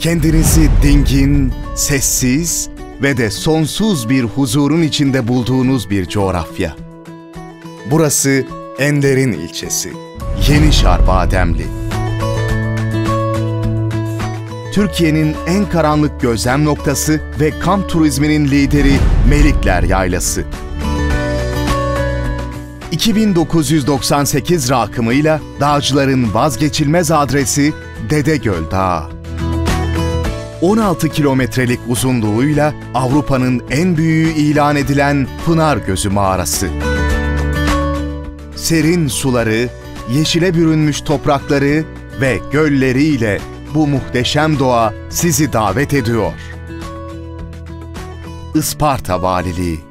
Kendinizi dingin, sessiz ve de sonsuz bir huzurun içinde bulduğunuz bir coğrafya. Burası Ender'in ilçesi. Yeni Şarbademli. Türkiye'nin en karanlık gözlem noktası ve kamp turizminin lideri Melikler Yaylası. 2998 rakımıyla dağcıların vazgeçilmez adresi Dedegöl Dağı. 16 kilometrelik uzunluğuyla Avrupa'nın en büyüğü ilan edilen Pınar Gözü Mağarası. Serin suları, yeşile bürünmüş toprakları ve gölleriyle bu muhteşem doğa sizi davet ediyor. Isparta Valiliği